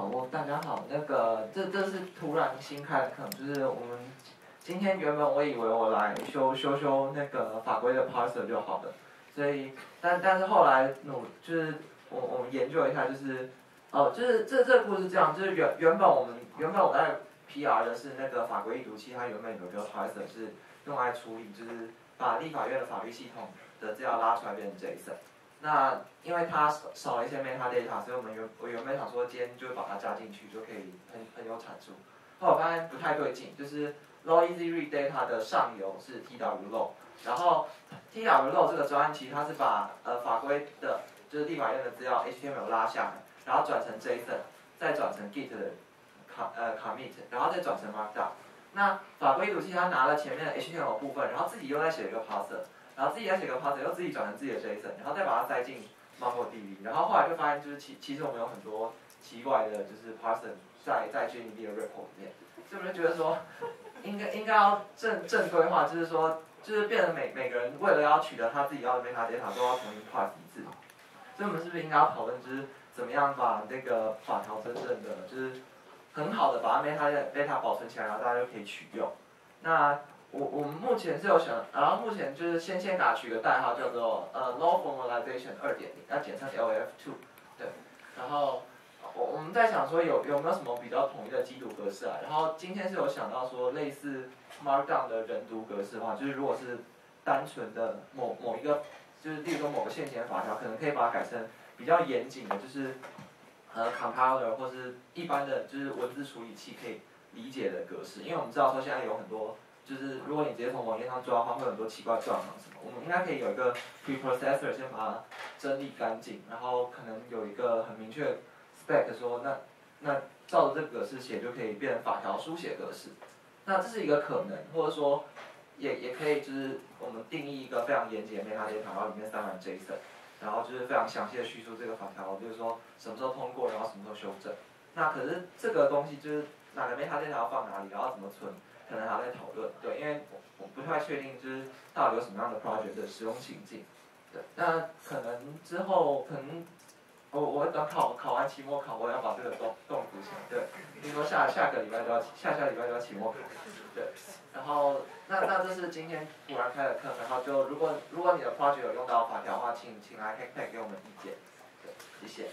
好，大家好，那个这这是突然新开的课，就是我们今天原本我以为我来修修修那个法规的 parser 就好了，所以但但是后来努就是我我们研究一下，就是哦就是这这个故事这样，就是原原本我们原本我在 PR 的是那个法规译读器，它原本有一个 parser 是用来处理就是把立法院的法律系统的资料拉出来变成 JSON。那因为它少了一些 metadata，所以我们原我原本想说今天就把它加进去，就可以很很有产出。后来发现不太对劲，就是 low easy read data 的上游是 TW low，然后 TW low 这个专案其实它是把呃法规的，就是立法院的资料 HTML 拉下来，然后转成 JSON，再转成 Git 的 com 呃 commit，然后再转成 Markdown。那法规读器它拿了前面的 HTML 部分，然后自己又在写一个 parser。然后自己再写个 parser，又自己转成自己的 JSON，然后再把它塞进 MongoDB，然后后来就发现就是其其实我们有很多奇怪的，就是 parser 在在 JDB 的 report 里面，所以我就觉得说应该应该要正正规化，就是说就是变成每每个人为了要取得他自己要的 metadata 都要重新 pars 一次，所以我们是不是应该要讨论就是怎么样把那个法条真正的就是很好的把它 metadata 保存起来，然后大家就可以取用，那。我我们目前是有想，然后目前就是先先给它取个代号叫做呃 Law Formalization 二点零，那简称 LF two，对。然后我我们在想说有有没有什么比较统一的基读格式啊？然后今天是有想到说类似 Markdown 的人读格式的话，就是如果是单纯的某某一个，就是例如说某个现行法条，可能可以把它改成比较严谨的，就是呃 Compiler 或是一般的就是文字处理器可以理解的格式，因为我们知道说现在有很多。就是如果你直接从网页上抓的话，会有很多奇怪状况什么。我们应该可以有一个 preprocessor 先把它整理干净，然后可能有一个很明确 spec 说，那那照着这个格式写就可以变法条书写格式。那这是一个可能，或者说也也可以就是我们定义一个非常严谨的 Meta 行然后里面塞满 JSON，然后就是非常详细的叙述这个法条，比如说什么时候通过，然后什么时候修正。那可是这个东西就是哪个 metadata 要放哪里，然后怎么存？可能还在讨论，对，因为我我不太确定，就是到底有什么样的 project 的使用情境，对，那可能之后可能我我等考考完期末考，我要把这个动动补起来，对，听说下下个礼拜就要下下礼拜就要期末考，对，然后那那这是今天突然开的课，然后就如果如果你的 project 有用到法条的话，请请来 hack tag 给我们意见，对，谢谢。